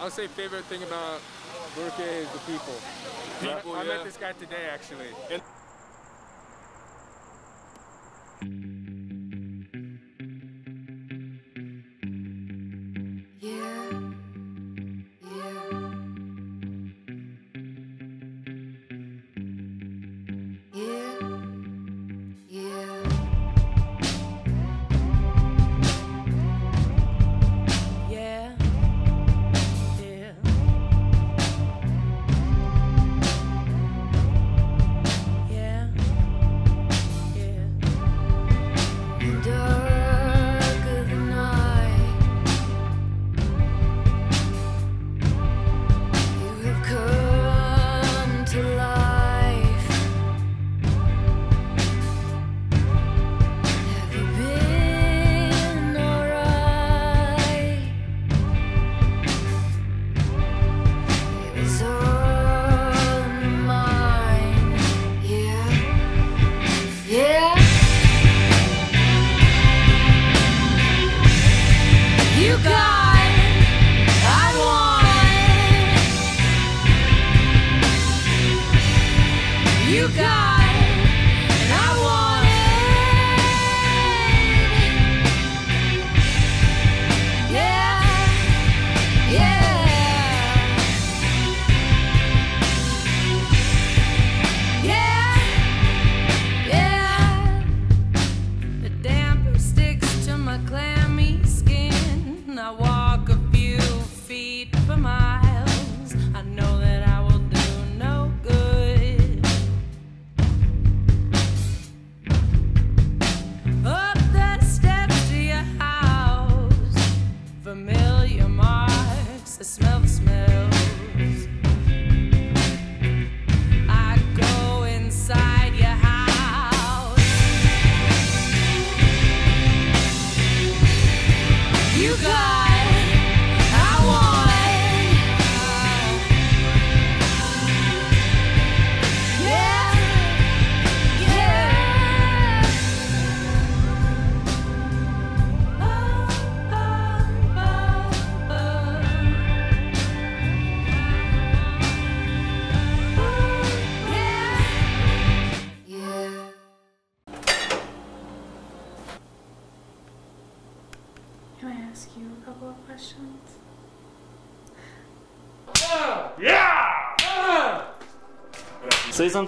I'll say favorite thing about Burque is the people. People, I, I yeah. met this guy today actually. Yeah,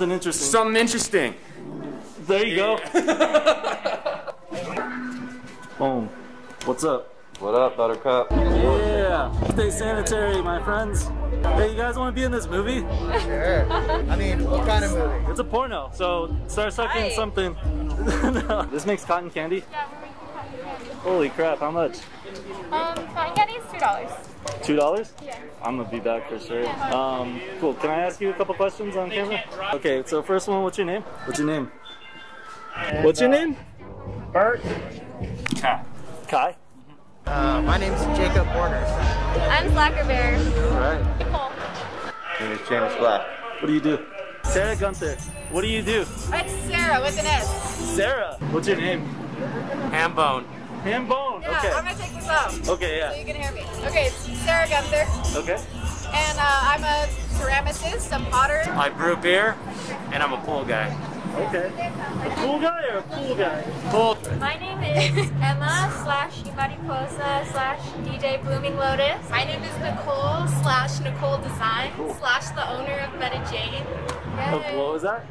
something interesting. Something interesting. there you go. Boom. What's up? What up, Buttercup? Yeah. Stay sanitary, my friends. Hey, you guys want to be in this movie? Sure. I mean, what kind of movie? It's a porno, so start sucking Hi. something. No. This makes cotton candy? Yeah, we're making cotton candy. Holy crap, how much? Um, cotton candy is two dollars. Two dollars? Yeah. I'm gonna be back for sure. Um, cool. Can I ask you a couple questions on camera? Okay, so first one, what's your name? What's your name? What's your name? Bert. Kai. Uh, my name's Jacob Warner. I'm Slacker Bear. Alright. Nicole. My name is James Black. What do you do? Sarah Gunther. What do you do? It's Sarah with an S. Sarah. What's your name? Hambone. Hambone. Yeah, Okay. I'm gonna take this out Okay, yeah. So you can hear me. Okay, it's Sarah Gunther, Okay. and uh, I'm a ceramicist, a potter. I brew beer, and I'm a pool guy. Okay. A cool guy or a pool guy? Pool. My name is Emma slash Mariposa slash DJ Blooming Lotus. My name is Nicole slash Nicole Design slash the owner of Meta Jane. Oh, what was that?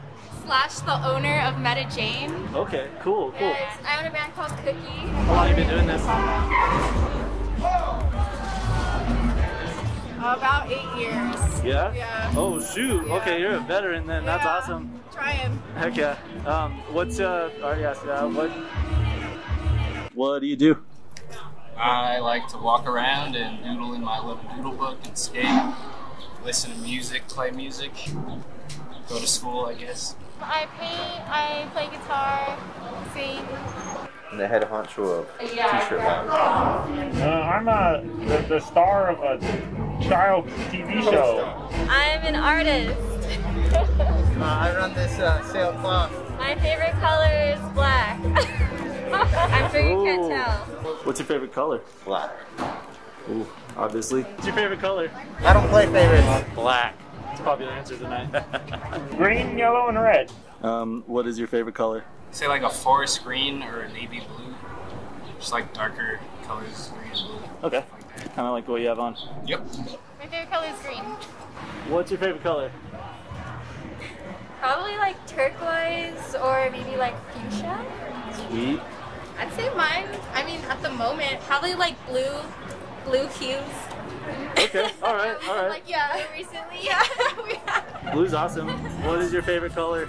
Slash the owner of Meta Jane. Okay, cool, cool. Yes, I own a band called Cookie. How long have you been doing this? About eight years. Yeah? Yeah. Oh shoot. Yeah. Okay, you're a veteran then. That's awesome. Trying. Heck yeah. Um, what's uh? Oh yes. Uh, what? What do you do? I like to walk around and doodle in my little doodle book and skate, listen to music, play music, go to school, I guess. I paint, I play guitar, sing. And the head honcho of Yeah. T-shirt lounge. Uh, I'm a, the, the star of a child TV show. I'm an artist. Uh, I run this uh, sale cloth. My favorite color is black. I'm sure you can't tell. What's your favorite color? Black. Ooh, obviously. What's your favorite color? I don't play favorites. Black. It's a popular answer tonight. Green, yellow, and red. um, what is your favorite color? Say like a forest green or a navy blue. Just like darker colors, green and blue. Okay. Kind of like what you have on. Yep. My favorite color is green. What's your favorite color? Probably like turquoise or maybe like fuchsia. Sweet. I'd say mine. I mean, at the moment, probably like blue, blue hues. Okay. All right. All right. Like yeah, recently. Yeah, Blue's awesome. What is your favorite color?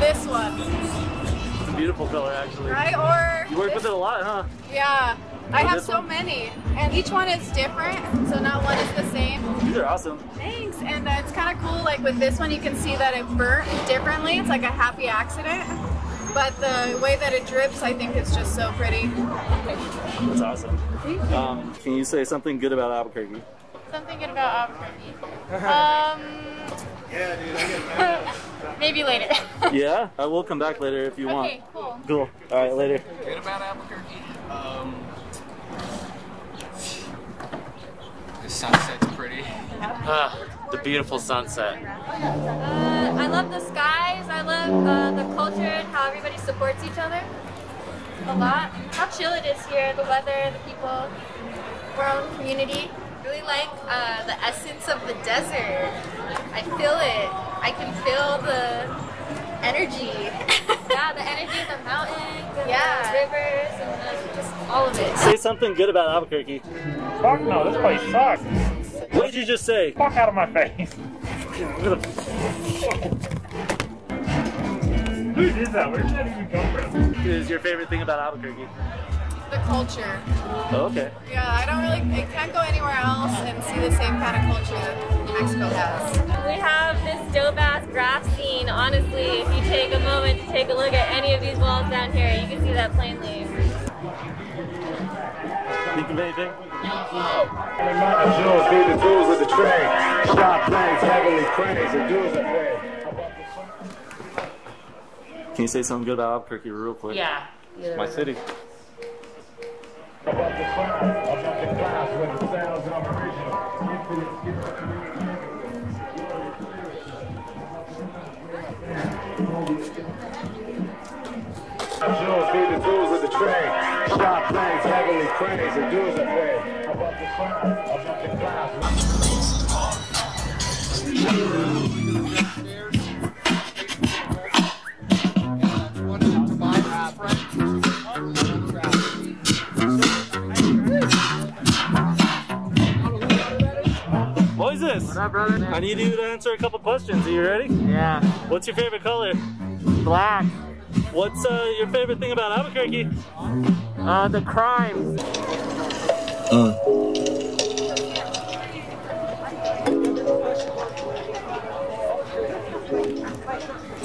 this one, It's a beautiful color, actually. right? Or You work with it a lot, huh? yeah. I have so one? many, and each one is different, so not one is the same. These are awesome. Thanks, and uh, it's kind of cool. Like with this one, you can see that it burnt differently. It's like a happy accident, but the way that it drips, I think, is just so pretty. That's awesome. Um, can you say something good about Albuquerque? Something good about Albuquerque. Um, maybe later. yeah, I will come back later if you want. okay, cool. Cool. All right, later. Good about Albuquerque. Um, the sunset's pretty. Ah, the beautiful sunset. Uh, I love the skies. I love uh, the culture and how everybody supports each other a lot. How chill it is here, the weather, the people, our own community. Really like uh, the essence of the desert. I feel it. I can feel the energy. yeah, the energy of the mountains, and yeah. the rivers, and the, just all of it. Say something good about Albuquerque. Fuck no, this place sucks. What did you just say? Fuck out of my face. Who did that? Where did that even come from? What is your favorite thing about Albuquerque? The culture. Oh, okay. Yeah, I don't really, I can't go anywhere else and see the same kind of culture that New Mexico has. We have this dope ass graph scene. Honestly, if you take a moment to take a look at any of these walls down here, you can see that plainly. Think of anything? Jewels be the tools of the trade. Stop planes, heavenly cranes, and duels of fame. Can you say something good about Albuquerque real quick? Yeah. It's my city. Above the clouds, above the clouds, where the sounds are original. Infinite Jewels be the tools of the trade. Stop planes, heavenly cranes, and duels of fame. Above the clouds, above the Moises! What up, brother? I need you to answer a couple questions. Are you ready? Yeah. What's your favorite color? Black. What's uh, your favorite thing about Albuquerque? Uh, the crime.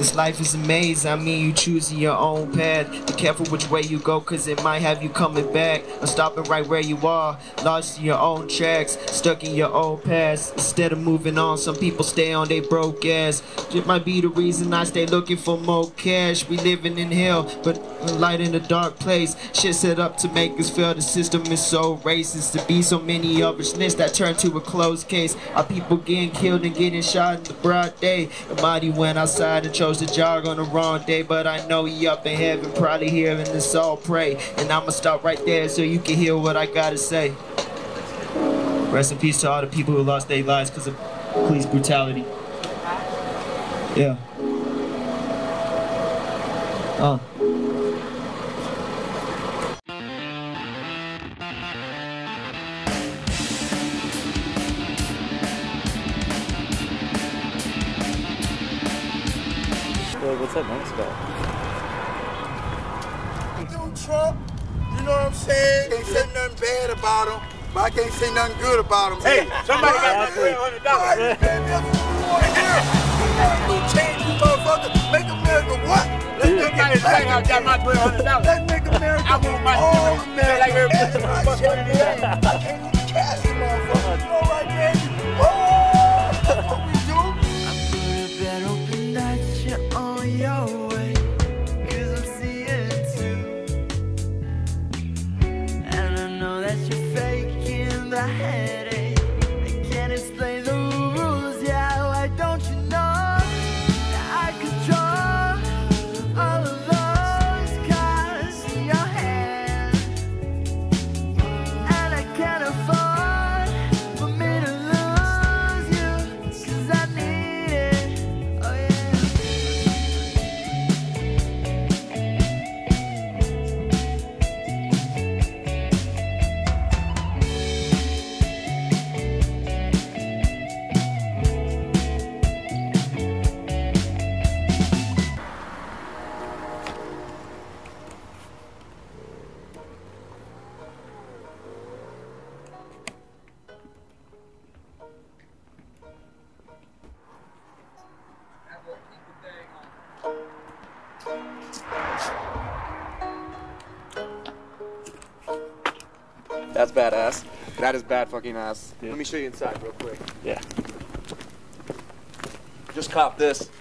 This life is a maze, I mean you choosing your own path. Be careful which way you go, cause it might have you coming back. Or stopping right where you are, lost in your own tracks, stuck in your old past. Instead of moving on, some people stay on they broke ass. It might be the reason I stay looking for more cash. We living in hell, but light in a dark place. Shit set up to make us feel the system is so racist. To be so many of us that turn to a closed case. Our people getting killed and getting shot in the broad day. The went outside and chose to jog on the wrong day, but I know he up in heaven, probably hearing us all pray. And I'ma stop right there so you can hear what I gotta say. Rest in peace to all the people who lost their lives because of police brutality. Yeah. Uh. Wait, what's that next guy? Trump, you know what I'm saying? Can't say nothing bad about him, but I can't say nothing good about him. Hey, somebody got Exactly. my $100. Little change, you motherfucker. Make America what? Let's make Somebody it say I got my $100. Let's make America I want my all shit America. like every That's my motherfucker shit, in the man. I can't even cash it, motherfucker. You know what, man? That is bad fucking ass. Let me show you inside real quick. Yeah. Just cop this.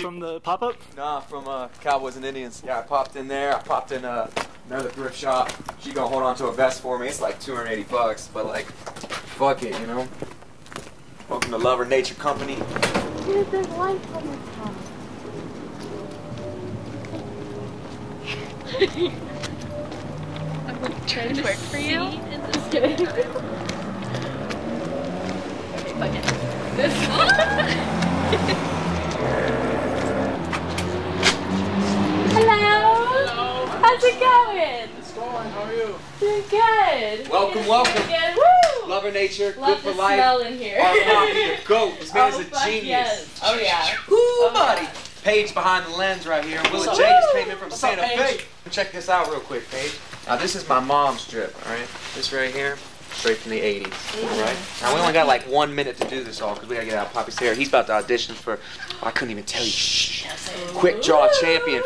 From the pop up? Nah, from uh, Cowboys and Indians. Yeah, I popped in there. I popped in uh, another thrift shop. She gonna hold on to a vest for me. It's like 280 bucks, but like, fuck it, you know. Welcome to Lover Nature Company. Dude, there's lights on this house. I'm like trying to work for you. Just kidding. okay, fuck it. This Hello. How's it going? It's going. How are you? Doing good. Welcome, welcome. Good. Woo! Lover Nature, Love good for the life. smell in here. Our Poppy, the goat. This man Oh, is a genius. yes. Oh yeah. Ooh, buddy. Paige behind the lens right here. Willa? Jacobs came in from What's Santa Fe. Check this out real quick, Paige. Now this is my mom's drip, all right? This right here, straight from the 80s, all right? Now we only got like one minute to do this all because we gotta get out Poppy's hair. He's about to audition for, oh, I couldn't even tell you. Shh. Quick Draw Champion.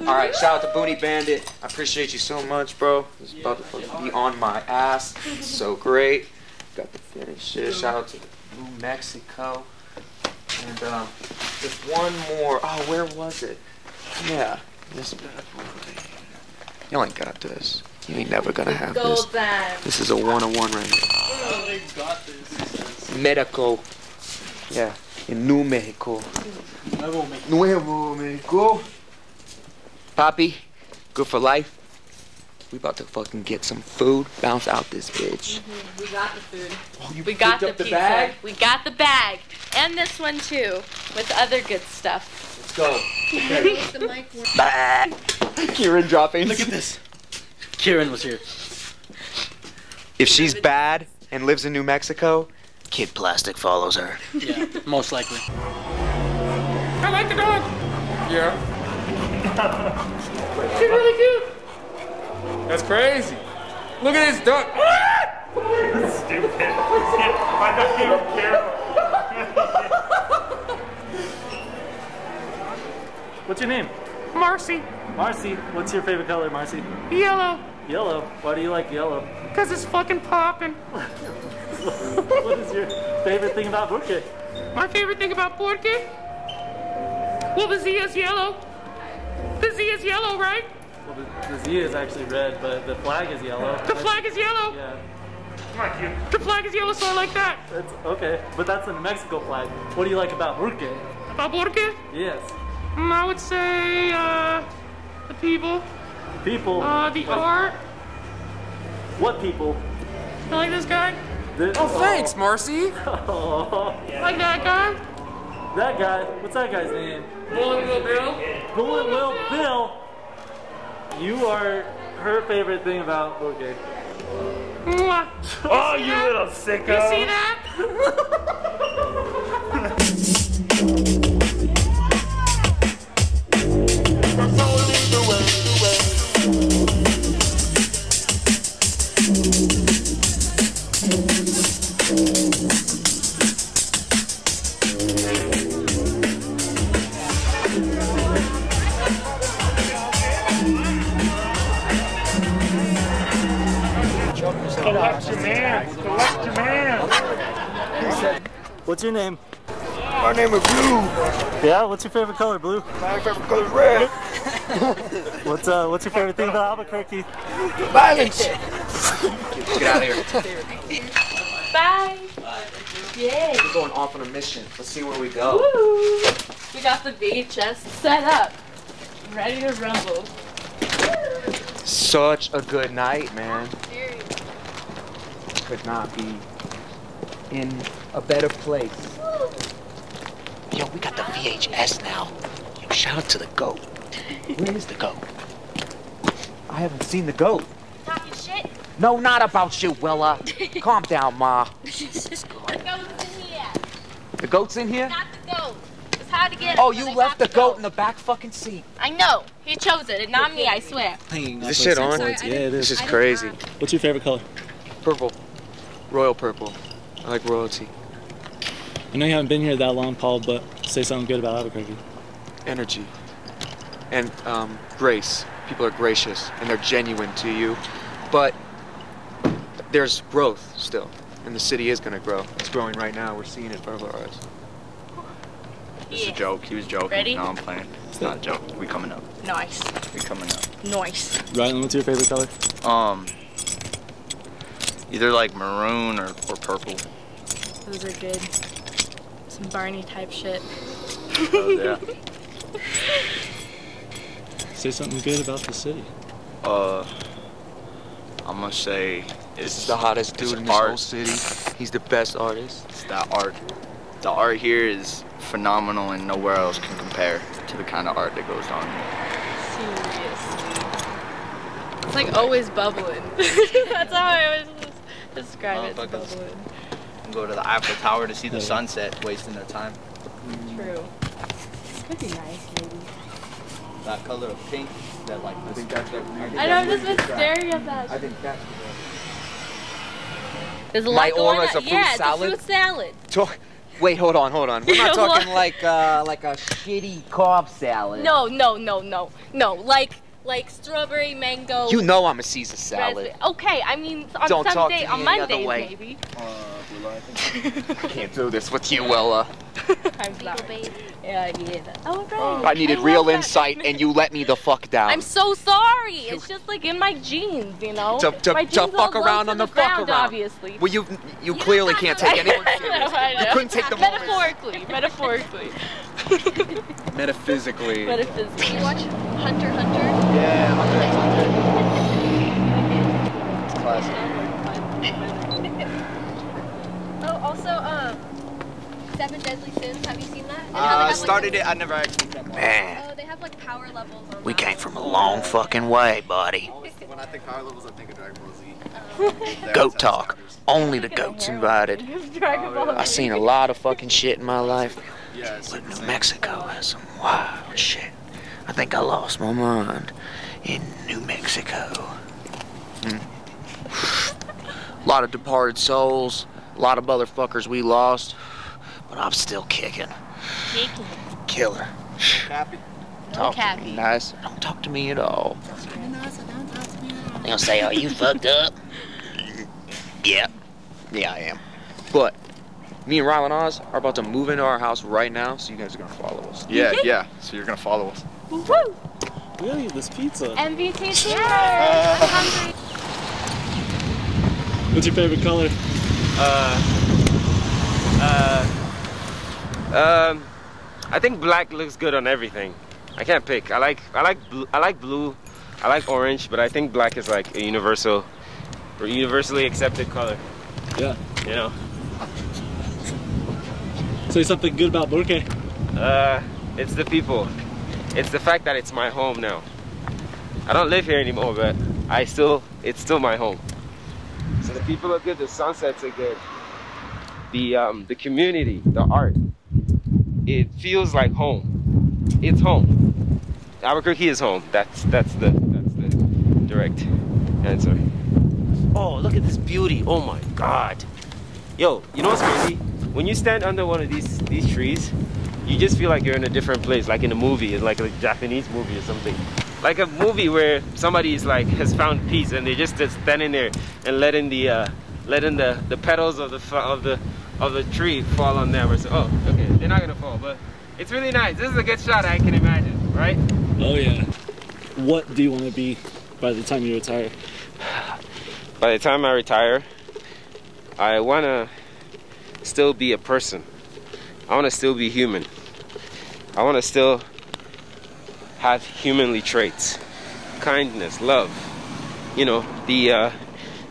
All right, shout out to Booney Bandit. I appreciate you so much, bro. He's about to be on my ass. It's so great. Got the finish. Shout out to New Mexico. And um, just one more. Oh, where was it? Yeah, this bad boy. You ain't got to this. You ain't never gonna have this. Gold. This is a one-on-one right here. They got this. Mexico. Yeah, in New Mexico. Nuevo Mexico. Poppy, good for life. We about to fucking get some food. Bounce out this bitch. Mm-hmm. We got the food. Oh, we got the the pizza. bag? We got the bag. And this one too, with other good stuff. Let's go. Make the mic work. Kieran dropping. Look at this. Kieran was here. If she's bad and lives in New Mexico, Kid Plastic follows her. Yeah, most likely. I like the dog. Yeah. She's really cute. That's crazy. Look at this dog. Stupid. I don't even care. What's your name? Marcy. Marcy. What's your favorite color, Marcy? Yellow. Yellow. Why do you like yellow? Cause it's fucking popping. what is your favorite thing about Burque? My favorite thing about Porque? Well, the Z is yellow. The Z is yellow, right? Well, the, the Z is actually red, but the flag is yellow. The flag is yellow. Yeah. The flag is yellow, so I like that. That's okay, but that's the New Mexico flag. What do you like about Burque? About Porque? Yes. Mm, I would say, uh, the people. People. Uh, the What- art. What people? I like this guy. The- Oh, thanks, Marcy. Oh. Like that guy. That guy. What's that guy's name? Bullet Will Bill. Bullet Will Bill. You are her favorite thing about Burque. Mwah. Oh, see you that? little sicko. You see that? What's your name? My name is Blue. Yeah. What's your favorite color? Blue. My favorite color is red. What's uh What's your favorite thing about Albuquerque? Violence. Get out of here. Bye. Yay. We're going off on a mission. Let's see where we go. Woo. We got the VHS set up. Ready to rumble. Such a good night, man. Could not be in a better place. Yo, we got the VHS now. Yo, shout out to the goat. Where is the goat? I haven't seen the goat. Talking shit. No, not about you, Willa. Calm down, Ma. The goat's in here. The goat's in here? Not the goat. It's hard to get. Oh, you left the got goat in the back fucking seat. I know. He chose it, not me. I swear. Is this shit on? cords. Yeah, it is. This is crazy. What's your favorite color? Purple. Royal purple. I like royalty. I know you haven't been here that long, Paul, but say something good about Albuquerque. Energy. And um, grace. People are gracious and they're genuine to you. But there's growth still. And the city is going to grow. It's growing right now. We're seeing it in front of our eyes. It's a joke. He was joking. Ready? No, I'm playing. It's not a joke. We coming up. Nice. We coming up. Nice. Rylan, what's your favorite color? Um, either like maroon or, or purple. Those are good. Some Barney type shit. Oh, yeah. Say something good about the city. Uh, I'm gonna say it's He's the hottest dude in this art. whole city. He's the best artist. It's that art. The art here is phenomenal, and nowhere else can compare to the kind of art that goes on here. Seriously. It's like always bubbling. That's how I always describe it. It's Motherfuckers. Go to the Eiffel Tower to see the sunset, wasting their time. True. Could be nice, maybe. That color of pink, that like. I think that's that. I know, I've just been staring at that. I think that's. There's a lot Light going oil on. a fruit yeah, salad? it's a fruit salad. Talk. Wait, hold on, hold on. We're not talking like uh, like a shitty carb salad. No, no, no, no, no. Like, like strawberry, mango. You know I'm a Caesar salad. raspberry. Okay, I mean on Don't some talk day, to on me any other Mondays way. maybe. Uh, I can't do this with you, Willa. I'm sorry. Yeah, yeah. that- Oh, right. Oh. I needed I real insight, and you let me the fuck down. I'm so sorry. It's just like in my genes, you know. to, to, my to fuck around on to the, fuck ground, around. Obviously. Well, you you clearly can't take anyone I serious. know, You couldn't take the moment Metaphorically, metaphorically. metaphysically. Metaphysically. You watch Hunter x Hunter? Yeah, Classic. Oh, also, um, Seven Deadly Sins. Have you seen that? And how they Uh, I have, like, started it. I never actually kept on. Man, Oh, they have like power levels on we that. came from a long fucking way, buddy. When I think power levels, I think of Dragon Ball Z. Goat talk. Only the goats invited. Dragon Ball I seen a lot of fucking shit in my life, Yeah, but New Mexico has some wild shit. I think I lost my mind in New Mexico. Hmm. A lot of departed souls, a lot of motherfuckers we lost, but I'm still kicking. Kicking. Killer. Cappy. Talk to me nice. Don't talk to me at all. They gonna say, "Are you fucked up?" Yeah, yeah, I am. But me and Rylan Oz are about to move into our house right now, so you guys are gonna follow us. Yeah, yeah. So you're gonna follow us. Woo! We gotta eat this pizza. MVT Yeah. I'm I'm hungry. What's your favorite color? Uh, uh, um, I think black looks good on everything. I can't pick. I like, I like, blue, I like blue, I like orange, but I think black is like a universal, or universally accepted color. Yeah. You know. Say something good about Burque. Uh, it's the people. It's the fact that it's my home now. I don't live here anymore, but I still, it's still my home. So the people are good, the sunsets are good. The um, the community, the art. It feels like home. It's home. Albuquerque is home. That's that's the that's the direct answer. Oh, look at this beauty. Oh my god. Yo, you know what's crazy? When you stand under one of these these trees, you just feel like you're in a different place, like in a movie, like a Japanese movie or something. Like a movie where somebody is like has found peace and they just just standing there and letting the uh, letting the the petals of the of the of the tree fall on them or so. Oh, okay, they're not gonna fall, but it's really nice. This is a good shot I can imagine, right? Oh yeah. What do you want to be by the time you retire? by the time I retire, I want to still be a person. I want to still be human. I want to still have humanly traits, kindness, love. You know, the uh,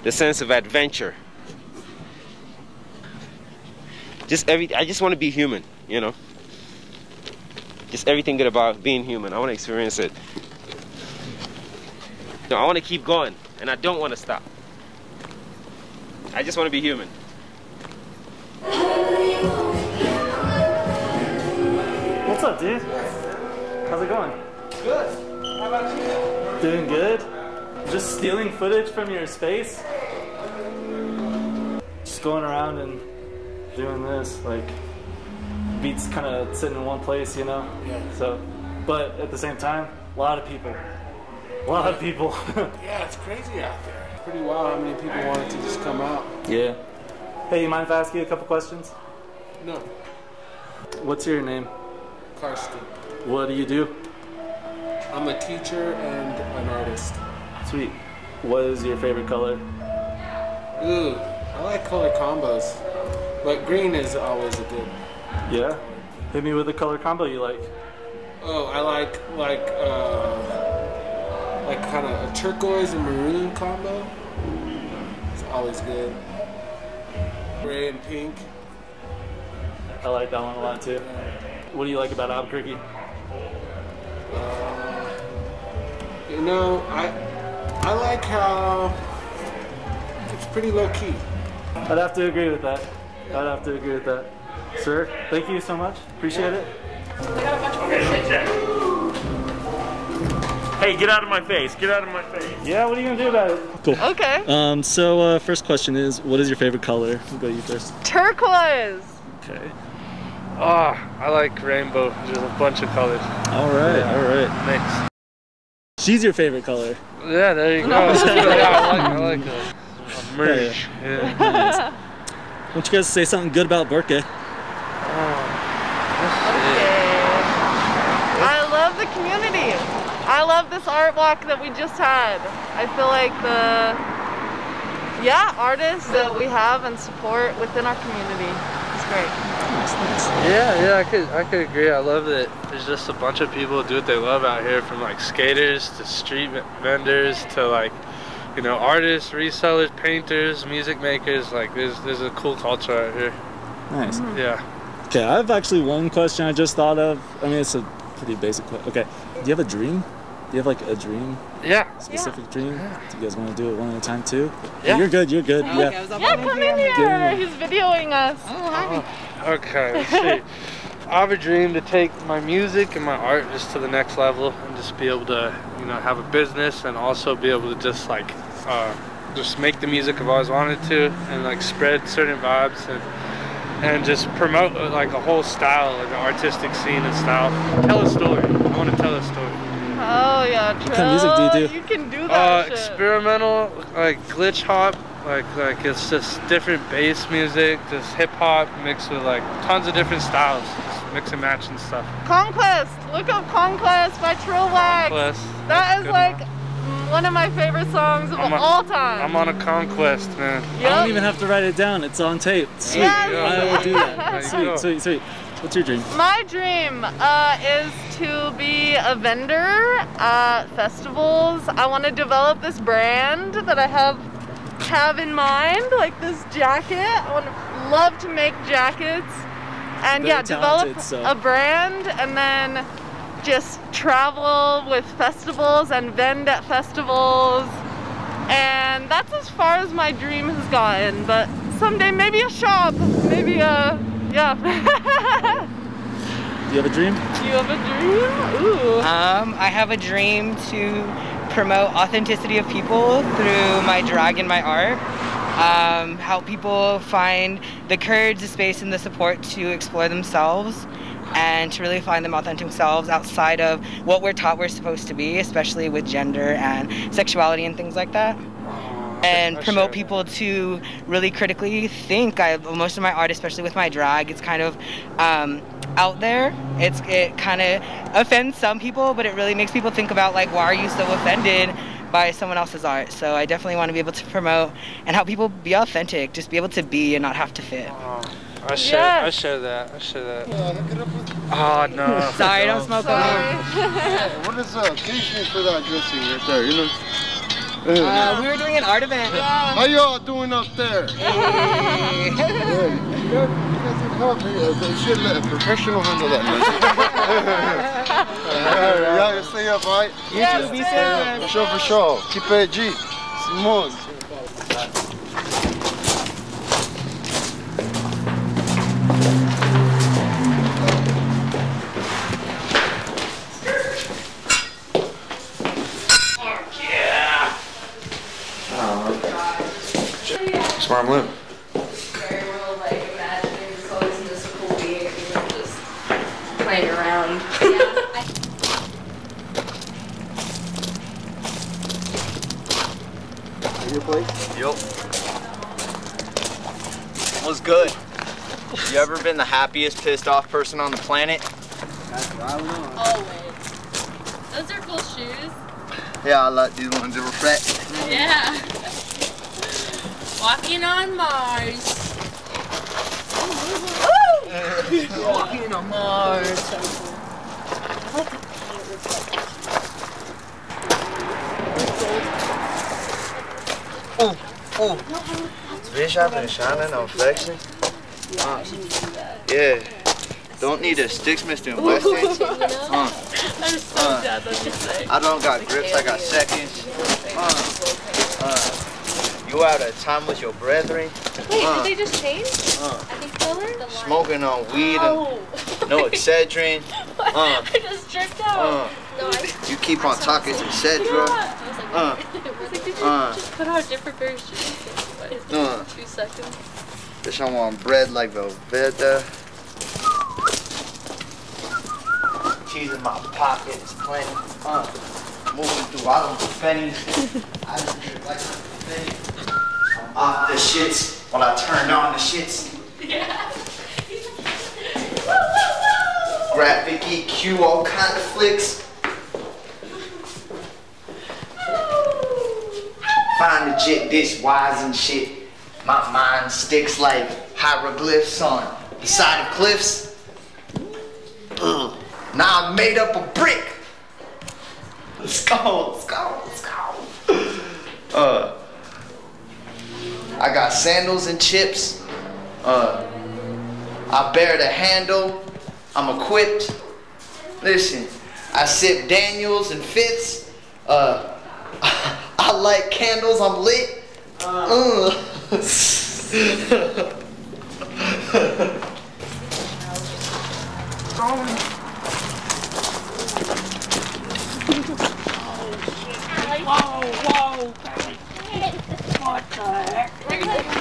the sense of adventure. Just every. I just want to be human. You know. Just everything good about being human. I want to experience it. I want to keep going, and I don't want to stop. I just want to be human. What's up, dude? How's it going? Good. How about you? Doing good? Just stealing footage from your space? Just going around and doing this, like beats kind of sitting in one place, you know? Yeah. So, but at the same time, a lot of people. A lot of people. Yeah, it's crazy out there. It's pretty wild how many people wanted to just come out. yeah. Hey, you mind if I ask you a couple questions? No, What's your name? Karsten. What do you do? I'm a teacher and an artist. Sweet. What is your favorite color? Ooh, I like color combos, but green is always a good. Yeah? Hit me with a color combo you like. Oh, I like like uh, like kind of a turquoise and maroon combo. It's always good. Gray and pink. I like that one a lot too. What do you like about Albuquerque? Uh, you know, I I like how it's pretty low key. I'd have to agree with that. I'd have to agree with that. Sir, thank you so much. Appreciate it. Hey, get out of my face. Get out of my face. Yeah, what are you gonna do about it? Cool. Okay. Um, so uh, first question is, what is your favorite color? We'll go you first. Turquoise. Okay. Oh, I like rainbow. There's a bunch of colors. All right, Yeah. all right. Mix. She's your favorite color. Yeah, there you go. yeah, I like, I like a, a merge. Yeah. Nice. Why don't you guys say something good about Burque? I love the community. I love this art walk that we just had. I feel like the yeah artists that we have and support within our community is great. Yeah, yeah, I could, I could agree. I love that there's just a bunch of people who do what they love out here, from like skaters to street vendors to like, you know, artists, resellers, painters, music makers. Like, there's, there's a cool culture out here. Nice. Mm-hmm. Yeah. Okay, I have actually one question I just thought of. I mean, it's a pretty basic question. Okay, do you have a dream? Do you have like a dream? Yeah. Specific dream? Do you guys want to do it one at a time too? Yeah. You're good. You're good. Yeah. Yeah, come in Get here. in. He's videoing us. Okay, let's see. I have a dream to take my music and my art just to the next level and just be able to, you know, have a business and also be able to just like, uh, just make the music I've always wanted to and like spread certain vibes and and just promote like a whole style, like an artistic scene and style. Tell a story. I want to tell a story. Oh yeah, What kind of music do you do? You can do Uh, shit. experimental, like glitch hop, like like it's just different bass music, just hip hop mixed with like tons of different styles, just mix and match and stuff. Conquest. Look up Conquest by Trill Wax. Conquest. That is Good like mm, one of my favorite songs of I'm a- all time. I'm on a conquest, man. I don't even have to write it down. It's on tape. Sweet. Yes. I will do that. you Sweet, sweet, sweet. What's your dream? My dream uh, is to be a vendor at festivals. I want to develop this brand that I have have in mind, like this jacket. I want to love to make jackets, and Very yeah, develop so- a brand, and then just travel with festivals and vend at festivals. And that's as far as my dream has gotten. But someday, maybe a shop, maybe a yeah. Do you have a dream? Do you have a dream? Ooh. Um, I have a dream to promote authenticity of people through my drag and my art. Um, help people find the courage, the space, and the support to explore themselves and to really find them authentic selves outside of what we're taught we're supposed to be, especially with gender and sexuality and things like that. And promote people to really critically think. I most of my art, especially with my drag, it's kind of um, out there. It's it kind of offends some people, but it really makes people think about like why are you so offended by someone else's art. So I definitely want to be able to promote and help people be authentic, just be able to be and not have to fit. I share, I Yes. share that. I share that. Oh no. Sorry, don't smoke on me. what is the occasion for that dressing right there? You know. Uh, we were doing an art event. How y'all doing up there? Hey, you guys- you guys are helping. Uh, They should let a professional handle that. man. Y'all stay up, alright? You too, be safe. For sure, for sure. Keep it G. Simone. Where I'm living. Playing around. Your place? Yup. Was good? You ever been the happiest pissed off person on the planet? Always. Those are cool shoes. Yeah, I like these ones. They reflect. Yeah. Walking on Mars. Walking on Mars. Ooh, ooh. Bitch, I've been shining on flexing. Uh, yeah. Don't need a sticksmith mister invest in. Uh, I'm so Uh, sad that's just like. I don't got grips, I got seconds. Uh, uh, you out of time with your brethren. Wait, Uh, did they just change? uh, I think color? smoking on weed Oh. and no Excedrin. Uh, I just jerked out. uh, no, I. you keep on talking Excedrin. I was like, Uh, I was like, did you uh. just put a different shoes? Uh. Two seconds. Bitch, I want bread like Velveeta. Cheese in my pockets, plenty. Uh, moving through all of the pennies. I just like I'm I'm off the shits while I turned on the shits. Yeah. Graphic EQ, all kind of flicks. Find the jit this wise and shit. My mind sticks like hieroglyphs on the side of cliffs. Ugh. Now I'm made up of brick. Let's go, let's go, let's go. Uh, I got sandals and chips. Uh, I bear the handle. I'm equipped. Listen, I sip Daniels and Fitz. Uh, I light candles. I'm lit. Uh. Whoa, whoa. What the heck?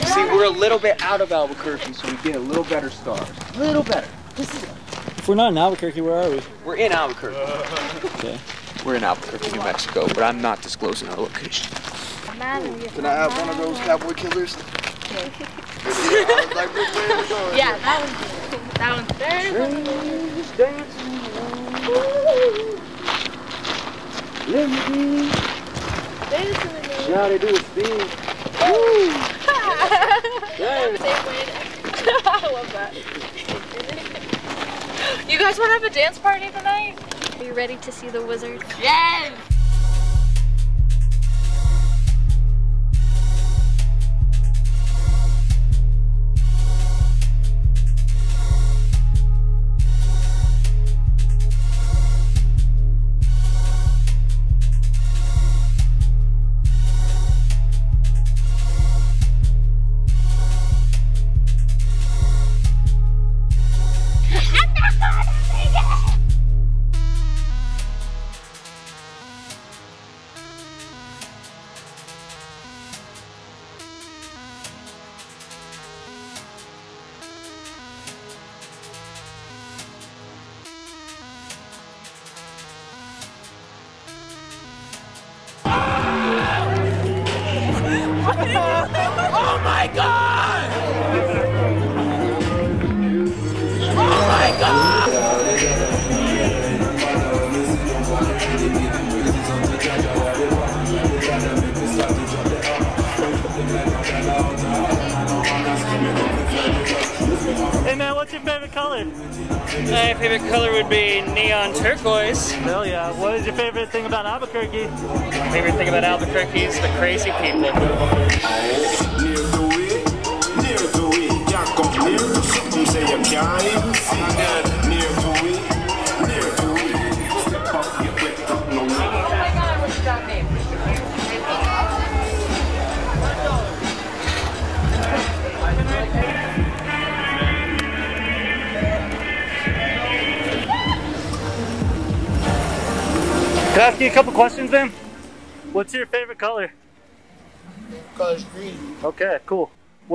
See, we're a little bit out of Albuquerque, so we get a little better stars. A little better. If we're not in Albuquerque, where are we? We're in Albuquerque. Okay. We're in Albuquerque, New Mexico, but I'm not disclosing our location. Can I have one of those cowboy killers? Yeah, that one's good. That one's very Shout it, do a spin. I love that. You guys want to have a dance party tonight? Are you ready to see the wizard? Yes!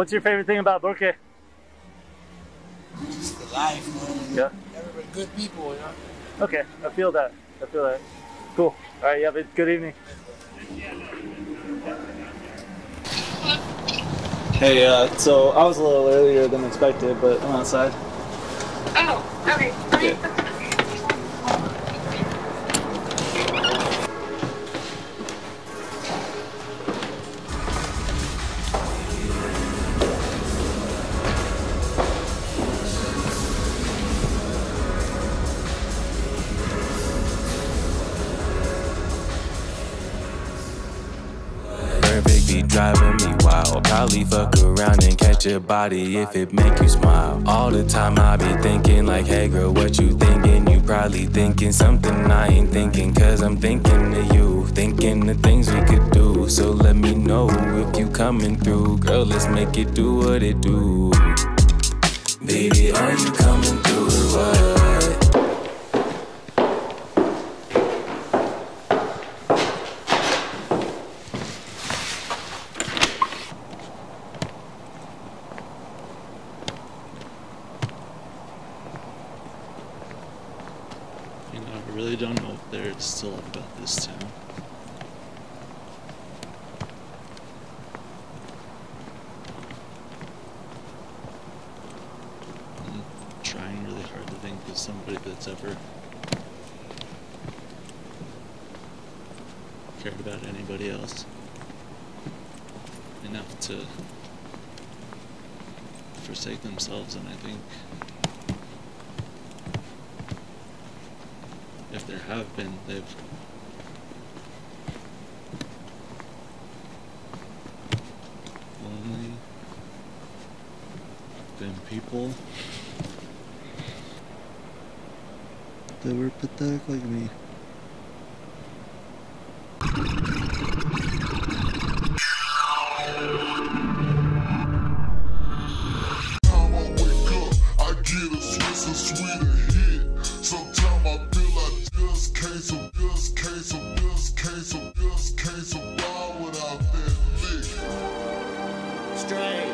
What's your favorite thing about Burque? Just the life, man. Yeah. Everybody, good people, you know. Okay, I feel that. I feel that. Cool. All right, you have a good evening. Hey, uh, so I was a little earlier than expected, but I'm outside. driving me wild. Probably fuck around and catch a body if it make you smile. All the time I be thinking, like, hey girl, what you thinking? You probably thinking something I ain't thinking, cause I'm thinking of you, thinking the things we could do. So let me know if you coming through, girl, let's make it do what it do. strength.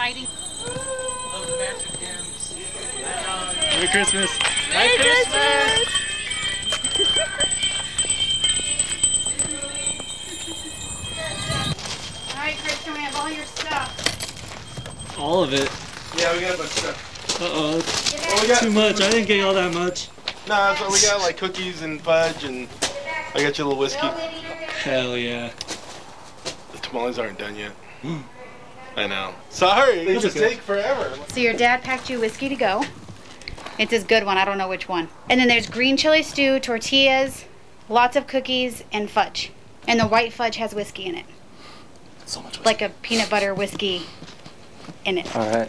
Exciting. Merry Christmas. Merry Christmas! All right, Christian, we have all your stuff. All of it. Yeah, we got a bunch of stuff. Uh oh. Well, we got- Too much. I didn't get all that much. Nah, so we got like cookies and fudge, and I got you a little whiskey. Hell yeah. The tamales aren't done yet. I know. Sorry, They just just take forever. So your dad packed you whiskey to go. It's his good one. I don't know which one. And then there's green chili stew, tortillas, lots of cookies, and fudge. And the white fudge has whiskey in it. So much Like a peanut butter whiskey in it. All right.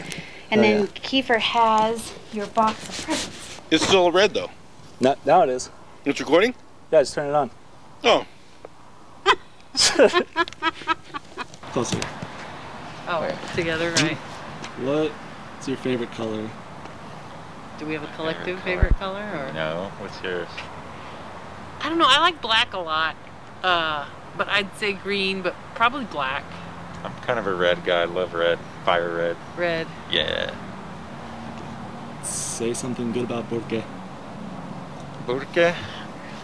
And Oh, then yeah. Kiefer has your box of presents. It's still red though. No, now it is. It's recording? Yeah, just turn it on. Oh. Closer. Oh, together, right? What's your favorite color? Do we have a collective favorite color or? No, what's yours? I don't know. I like black a lot, uh, but I'd say green, but probably black. I'm kind of a red guy. I love red. Fire red. Red. Yeah. Say something good about Burque. Burque.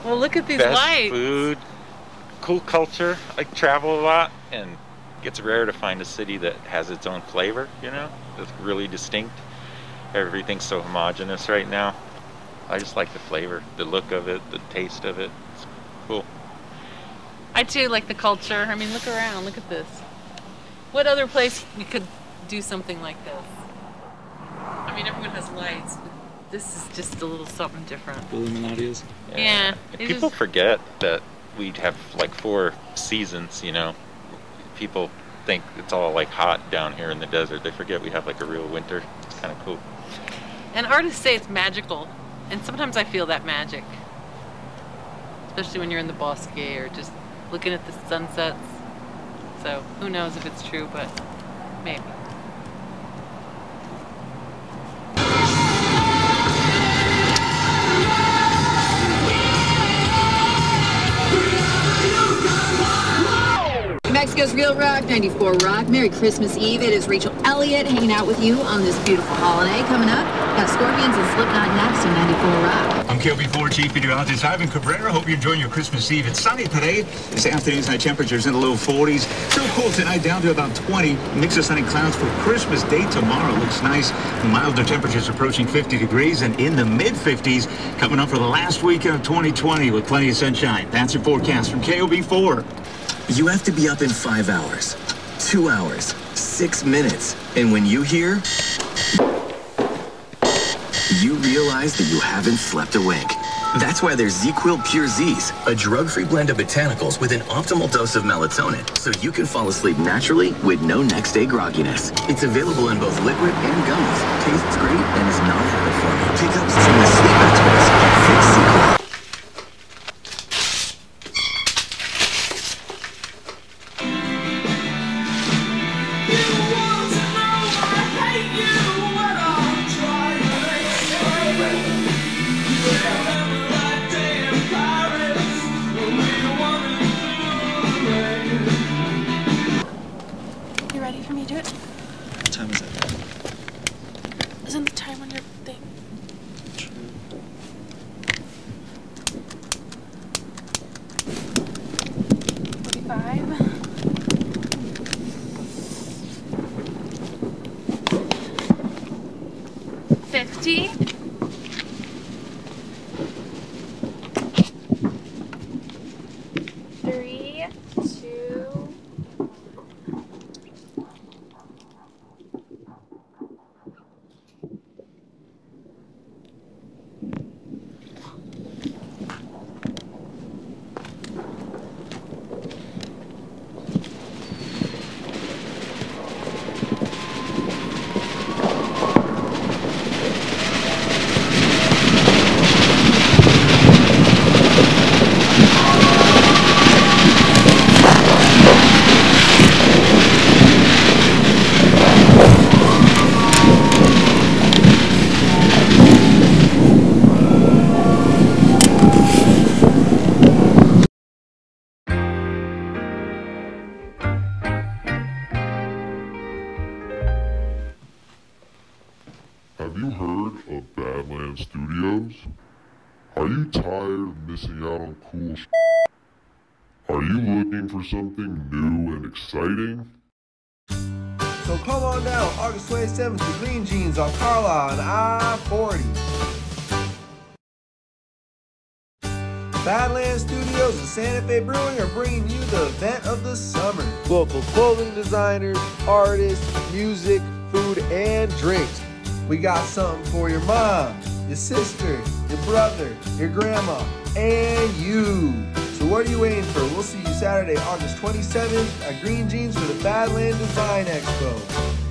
Well, look at these Best lights. food. Cool culture. I travel a lot and it's rare to find a city that has its own flavor, you know? It's really distinct. Everything's so homogenous right now. I just like the flavor, the look of it, the taste of it. It's cool. I too like the culture. I mean, look around. Look at this. What other place we could do something like this? I mean, everyone has lights, but this is just a little something different. The Illuminati is. Yeah. And people just- forget that we have like four seasons, you know. People think it's all like hot down here in the desert. They forget we have like a real winter. It's kind of cool. And artists say it's magical, and sometimes I feel that magic. Especially when you're in the bosque or just looking at the sunsets. So who knows if it's true, but maybe. Mexico's Real Rock 94 Rock. Merry Christmas Eve. It is Rachel Elliott hanging out with you on this beautiful holiday. Coming up, got Scorpions and Slipknot next on 94 Rock. I'm KOB4 Chief Meteorologist Ivan Cabrera. Hope you're enjoying your Christmas Eve. It's sunny today. This afternoon's high temperatures in the low 40s. Still cool tonight, down to about 20. Mix of sunny clouds for Christmas Day tomorrow. Looks nice. Milder temperatures approaching 50 degrees and in the mid 50s coming up for the last weekend of 2020 with plenty of sunshine. That's your forecast from KOB4. You have to be up in five hours, two hours, six minutes. And when you hear, you realize that you haven't slept a wink. That's why there's ZzzQuil Pure Z's, a drug-free blend of botanicals with an optimal dose of melatonin, so you can fall asleep naturally with no next day grogginess. It's available in both liquid and gummies. Tastes great and is not habit forming. Pick up some of the sleep Fix. Three, for something new and exciting? So come on down, August 27th to Green Jeans on Carlisle on I-40. Badlands Studios and Santa Fe Brewing are bringing you the event of the summer. Local clothing designers, artists, music, food, and drinks. We got something for your mom, your sister, your brother, your grandma, and you. So what are you waiting for? We'll see you Saturday, August 27th at Green Jeans for the Badland Design Expo.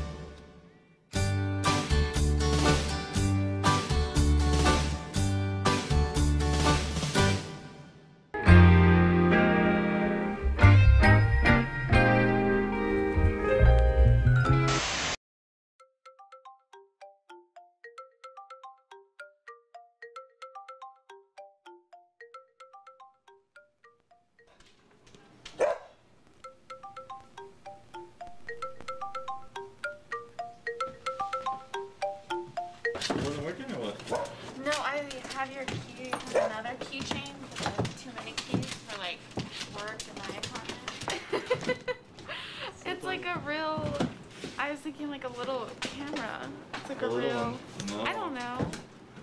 No, I have your key, have another keychain with like, too many keys for like work and my apartment. it's like a real. I was thinking like a little camera. It's like a, A real. No. I don't know.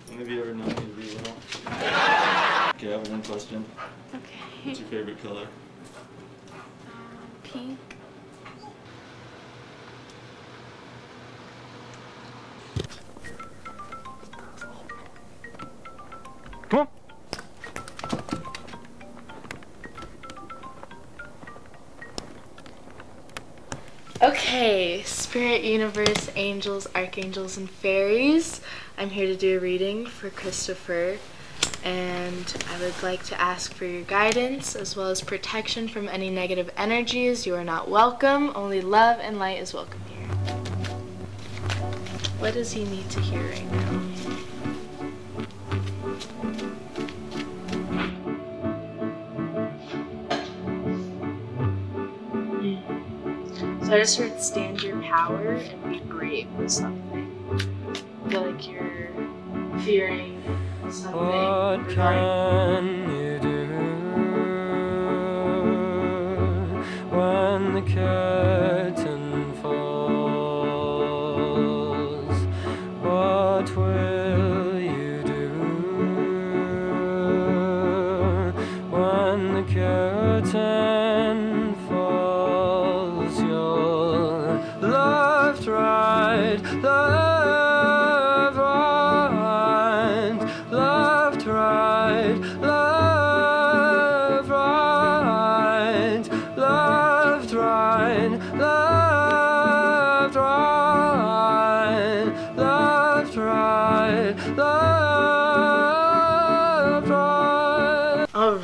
When have you ever known me to be little? Okay, I have one question. Okay. What's your favorite color? Angels, Archangels, and Fairies. I'm here to do a reading for Christopher, and I would like to ask for your guidance as well as protection from any negative energies. You are not welcome, only love and light is welcome here. What does he need to hear right now? So I just heard stand your power and be brave with something. I feel like you're fearing something. What can you do when the curtain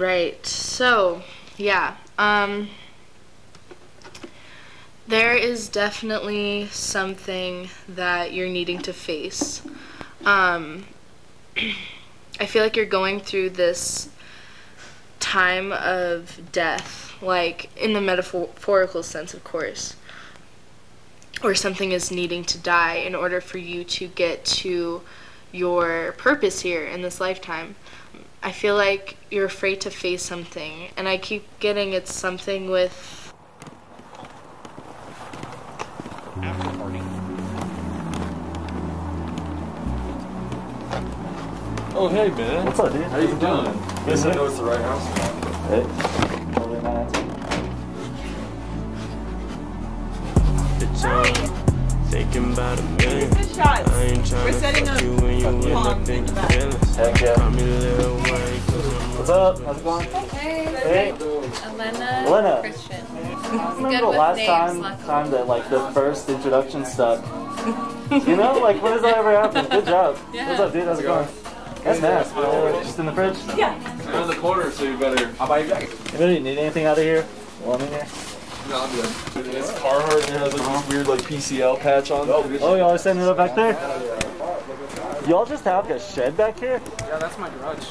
right. So, yeah. Um there is definitely something that you're needing to face. Um I feel like you're going through this time of death, like in the metaphorical sense, of course, or something is needing to die in order for you to get to your purpose here in this lifetime. I feel like you're afraid to face something, and I keep getting it's something with. Oh, hey, man. What's up, dude? How you doing? Guess I know it's the right house. Hey. Totally not answering. Bitch, uh, I'm thinking about a million. Good shots. I ain't tryna We're setting up you when you in pawns up in in the your feelings. Heck yeah. Call me Lil Wayne 'cause What's up? How's it going? Hey. Hey. Elena. Elena. Christian. Remember Good the last names, time, luckily. time that like the first introduction stuck? you know, like when does that ever happen? Good job. Yeah. What's up, dude? How's it going? That's nice. Uh, just in the fridge. Yeah. I'm in the corner, so you better. I'll buy you back. Anybody need anything out of here? While I'm in here. No, I'm good. It's Carhartt and it has like this weird like PCL patch on. it. Oh, y'all are setting it up back there? Y'all just have like a shed back here? Yeah, that's my garage.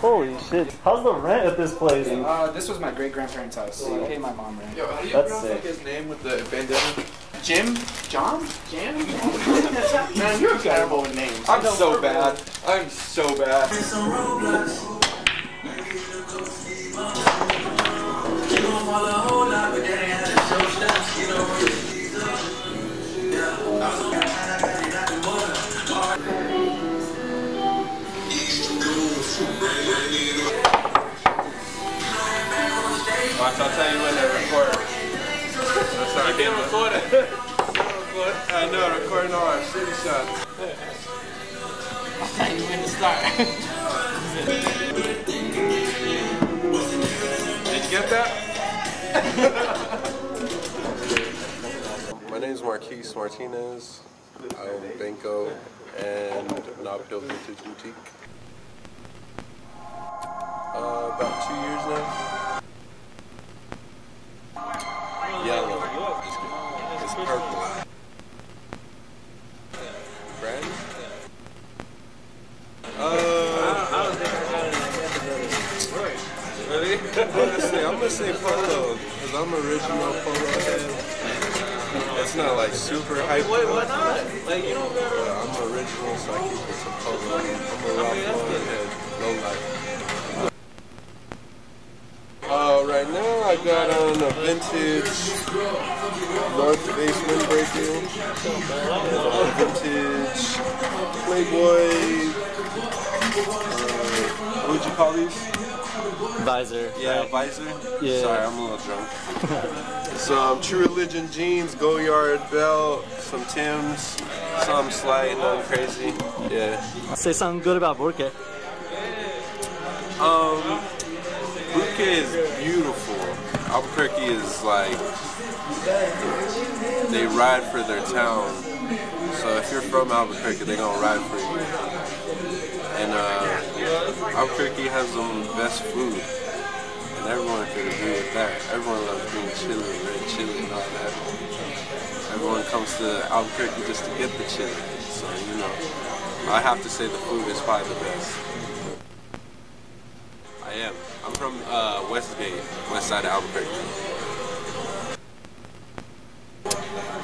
Holy shit. How's the rent at this place? Uh, this was my great grandparents' house. I paid my mom rent. Yo, how do you That's pronounce sick. like, his name with the bandana? Jim? John? Jim? Man, you're terrible with names. I'm so bad. I'm so bad. Watch, I'll tell you when to record. That's our game. record it. I know, recording all our city shots. I'll tell you when to start. Did you get that? My name is Marquise Martinez. I own Benko and Hill Vintage Boutique. Uh, about two years now. Yellow. Just kidding. It's purple. Brand? Uh, really? I'm gonna say, I'm gonna say polo, because I'm original polo head. It's not like super hype. Wait, why not? Like, you don't I'm original, so I keep it to polo. I'm a Ralph Lauren head, low life. Uh, right now I got on a vintage North Face windbreaker, a vintage Playboy, uh, what would you call these? Visor. Yeah, visor. Yeah. Sorry, I'm a little drunk. some True Religion jeans, Goyard belt, some Tims, some slight, nothing crazy. Yeah. Say something good about Burque. Um, Burque is beautiful. Albuquerque is like they ride for their town. So if you're from Albuquerque, they're gonna ride for you. And uh, Albuquerque has the best food, and everyone could agree with that. Everyone loves green chili, red chili, and all that. Everyone comes to Albuquerque just to get the chili. So you know, I have to say the food is probably the best. I am. I'm from uh, Westgate, west side of Albuquerque.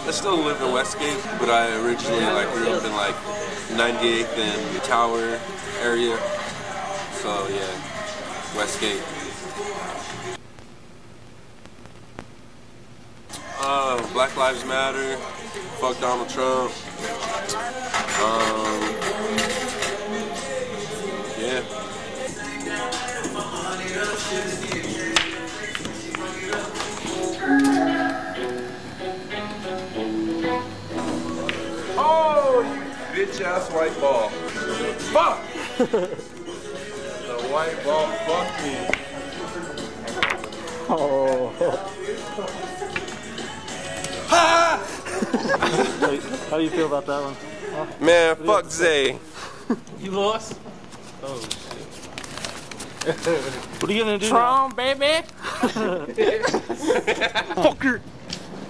I still live in Westgate, but I originally like grew up in like 98th and Tower area. So yeah, Westgate. Uh, Black Lives Matter. Fuck Donald Trump. Um, yeah. Oh, you bitch ass white ball. Fuck! the white ball fucked me. Oh. How do you feel about that one? Huh? Man, What you fuck? Zay. You lost? Oh, shit. What are you gonna do? Tron, baby. Fucker.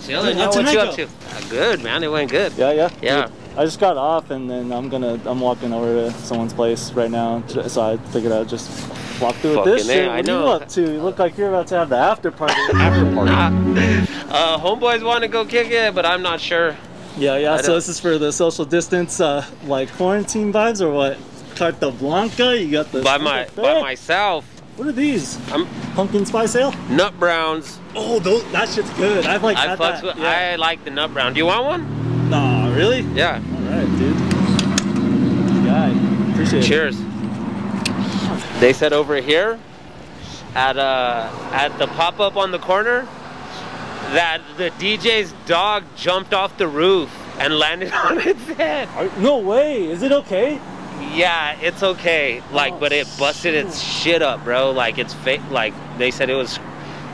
Chilling, yo, what you up to? Uh, good, man. It went good. Yeah, yeah. Yeah. Good. I just got off and then I'm gonna I'm walking over to someone's place right now, so I figured I'd just walk through with this Fucking shit. A, I What know. are you up to? You look like you're about to have the after party. after party. Uh, homeboys want to go kick it, but I'm not sure. Yeah, yeah. I So don't- this is for the social distance, uh, like quarantine vibes or what? Carta Blanca. You got the By my by myself. What are these? I'm pumpkin spice ale. Nut browns. Oh, those, that shit's good. I've like I had that. with. yeah. I like the nut brown. Do you want one? Nah, really? Yeah. All right, dude. Good guy. Appreciate it. Cheers. They said over here at uh at the pop up on the corner that the DJ's dog jumped off the roof and landed on its head. No way. Is it okay? Yeah, it's okay. Like, but it busted its shit up, bro. Like it's fake. Like they said it was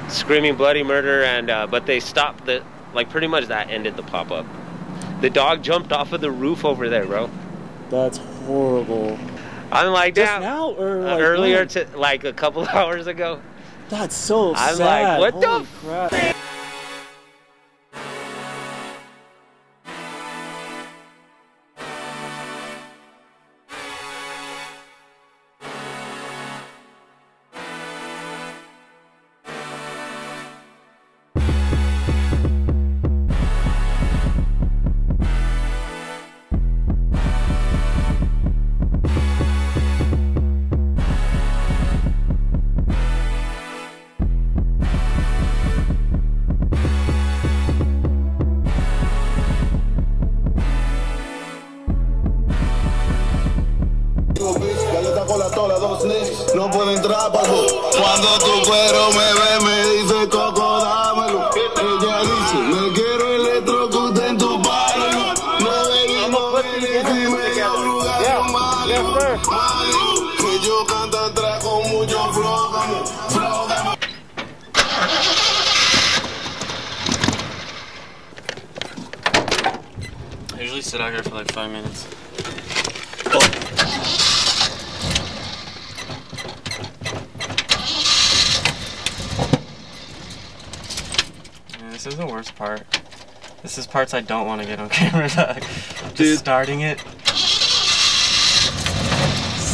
screaming bloody murder, and uh, but they stopped the. Like pretty much that ended the pop up. The dog jumped off of the roof over there, bro. That's horrible. I'm like, Just damn. now or uh, like earlier to like a couple hours ago. That's so I'm sad. like, what the Holy crap. Starting it.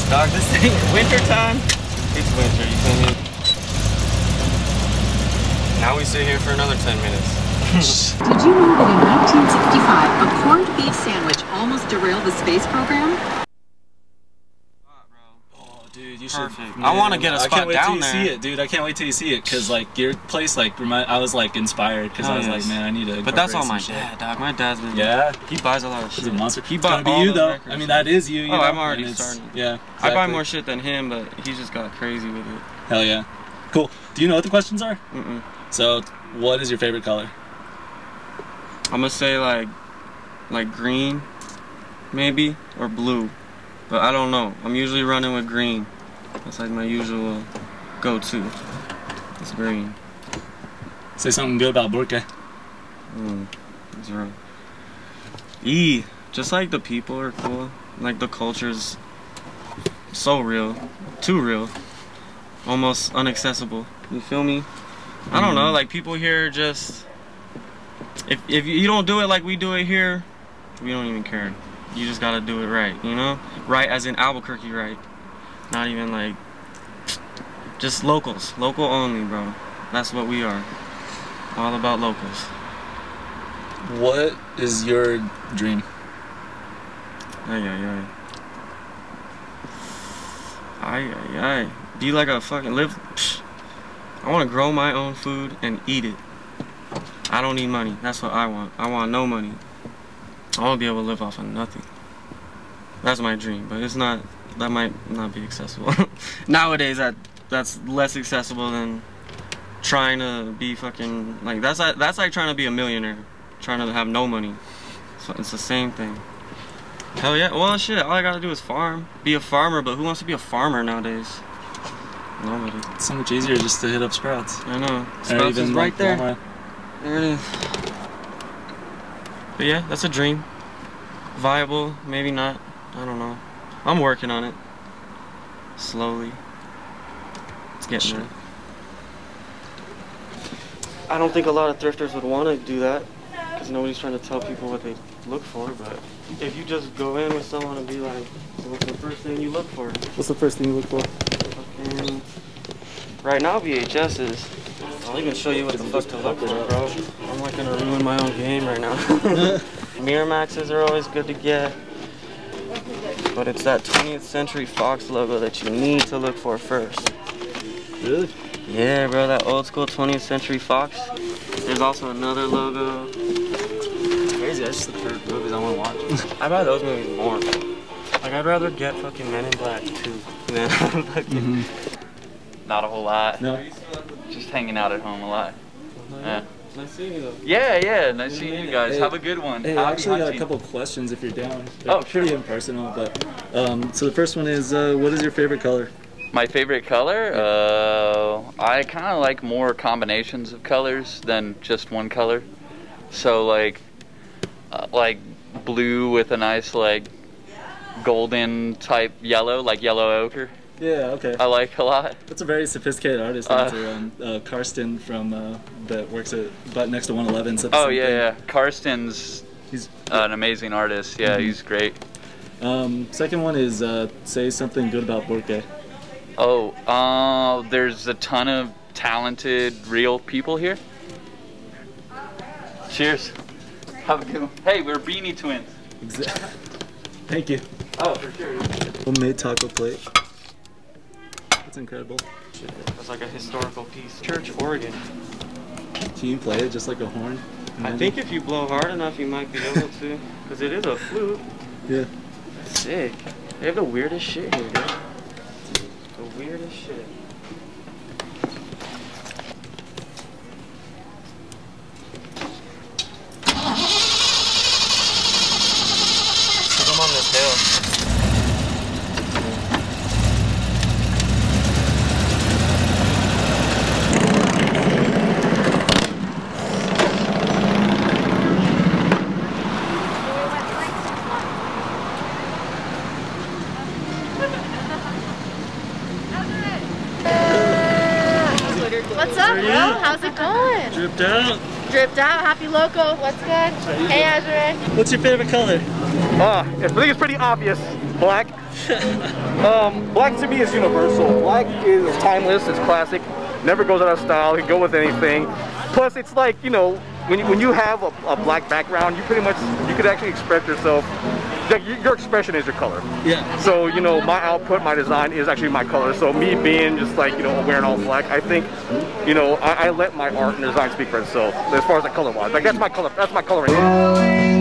Dog, this thing, winter time. It's winter, you feel me? Now we sit here for another 10 minutes. Did you know that in 1965, a corned beef sandwich almost derailed the space program? You I wanna get a I spot I can't wait down till you there. see it, dude. I can't wait till you see it, cause like your place, like remind, I was like inspired, cause I Oh, was yes. like, man, I need to. But that's all my shit. dad, dog. My dad's been. Yeah. He buys a lot of shit. He's a monster. He It's bought gonna be all you those though. records. I mean, that is you. you oh, know? I'm already starting. Yeah. I buy more shit than him, but he just got crazy with it. Hell yeah. Cool. Do you know what the questions are? Mm-mm. So, what is your favorite color? I'm gonna say like, like green, maybe or blue, but I don't know. I'm usually running with green. That's like my usual go-to. It's green. Say something good about Burque. Mm, zero. E, just like the people are cool. Like the culture's so real, too real, almost inaccessible. You feel me? I don't know. Mhm. Like people here just, if if you don't do it like we do it here, we don't even care. You just gotta do it right. You know, right as in Albuquerque, right? Not even like just locals, local only, bro. That's what we are. All about locals. What is your dream? Ay, ay, ay. Ay, ay, ay. Be like a fucking live. Psh. I want to grow my own food and eat it. I don't need money. That's what I want. I want no money. I want to be able to live off of nothing. That's my dream, but it's not. That might not be accessible. Nowadays, that that's less accessible than trying to be fucking like that's like that's like trying to be a millionaire, trying to have no money. So it's the same thing. Hell yeah. Well, shit. All I gotta do is farm. Be a farmer, but who wants to be a farmer nowadays? Nobody. It's so much easier just to hit up Sprouts. I know. Sprouts is right there. Walmart. There it is. But yeah, that's a dream. Viable, maybe not. I don't know. I'm working on it. Slowly. It's getting there. I don't think a lot of thrifters would want to do that because nobody's trying to tell people what they look for. But if you just go in with someone and be like, "What's the first thing you look for?" What's the first thing you look for? Fucking right now VHSs. I'll even show you what the fuck to look for, bro. I'm like gonna ruin my own game right now. Miramaxes are always good to get. But it's that 20th Century Fox logo that you need to look for first. Really? Yeah, bro, that old school 20th Century Fox. There's also another logo. Crazy. That's just the first movies I want to watch. I buy those movies more. Like, I'd rather get fucking Men in Black 2 than fucking. Mm-hmm. Not a whole lot. No. Just hanging out at home a lot. Yeah. Nice seeing you though. Yeah, yeah. Nice seeing you guys. Hey, Have a good one. Hey, I actually got a couple questions if you're down. They're Oh, pretty impersonal, but um, so the first one is, uh, what is your favorite color? My favorite color? Uh, I kind of like more combinations of colors than just one color. So like, uh, like blue with a nice like golden type yellow, like yellow ochre. Yeah, okay. I like a lot. That's a very sophisticated artist. Uh, answer. Um, uh, Karsten from uh, that works at but next to 111. said Oh yeah, thing. yeah. Karsten's He's an amazing artist. Yeah, Mhm. he's great. Um, second one is uh, say something good about Burque. Oh, uh, there's a ton of talented, real people here. Cheers. Have a good one. Hey, we're Beanie Twins. Exactly. Thank you. Oh, for sure. Homemade taco plate. That's incredible. That's like a historical piece. Church, Oregon. Can you play it just like a horn? I think if you blow hard enough, you might be able to. Because it is a flute. Yeah. Sick. They have the weirdest shit here, dude. The weirdest shit. Cause What's up, bro? How's it going? Dripped out. Dripped out. Happy local. What's good? Hey, Azure. What's your favorite color? Uh, I think it's pretty obvious. Black. um, black to me is universal. Black is timeless. It's classic. Never goes out of style. You can go with anything. Plus, it's like you know, when you, when you have a, a black background, you pretty much you could actually express yourself. Like your expression is your color. Yeah. So you know, my output, my design is actually my color. So me being just like you know wearing all black, I think, you know, I, I let my art and design speak for itself as far as the color wise. Like that's my color. That's my coloring.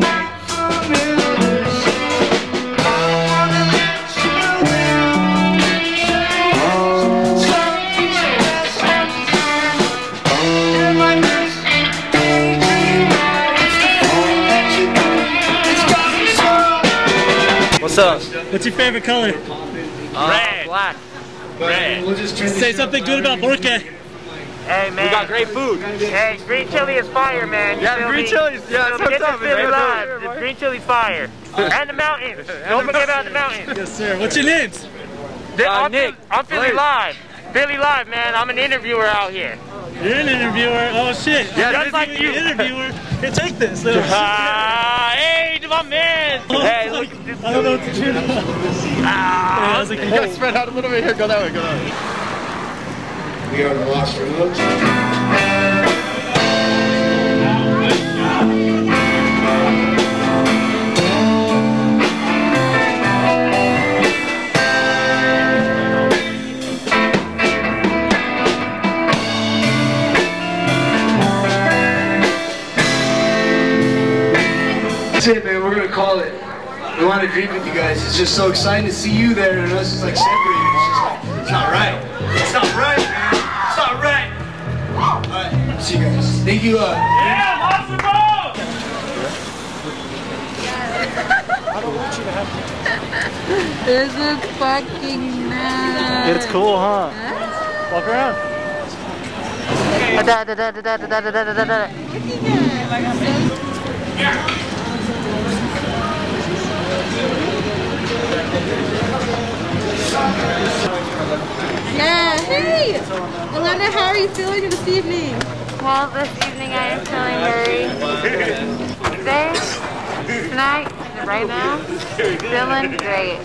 What's up? What's your favorite color? Red. Black. Red. Say something good about Burque. Hey man. We got great food. Hey, green chili is fire, man. You Yeah, feel green me? chili's- yeah, So that's get what's up, this live. The green chili's fire. and the mountains. Don't forget about the mountains. Yes, sir. What's your names? Uh, I'm, Nick. I'm Philly live. Philly live, man. I'm an interviewer out here. You're an interviewer. Oh shit. Yeah, You're just like busy you. interviewer. Here, take this. Little Ah, hey, my man. Hey, look at. I don't know what to do. Ah, I was like, you gotta spread out a little bit here. Go that way. Go that way. We are the Lost Road. That's it, man. We're gonna call it. We want to drink with you guys. It's just so exciting to see you there and us just like separated. It's just like it's not right. It's not right, man. It's not right. All right. See you guys. Thank you. Uh, Yeah, Monster Ball. This is fucking nice. It's cool, huh? Walk around. Da, da, da, da, da, da, da, da, da, da. Yeah, hey! Alana, how are you feeling this evening? Well, this evening I am feeling very today, tonight, right now, feeling great.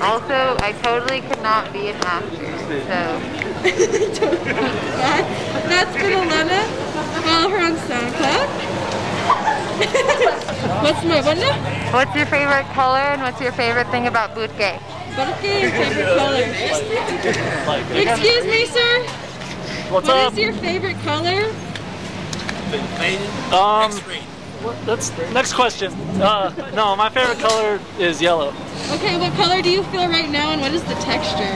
Also, I totally could not be an actor, so that, that's been Alana. Follow her on SoundCloud. What's my one now? What's your favorite color and what's your favorite thing about Bootgay? Birthday favorite color. Excuse me, sir. What's What up? is your favorite color? Um, that's next question. Uh, no, my favorite color is yellow. Okay, what color do you feel right now and what is the texture?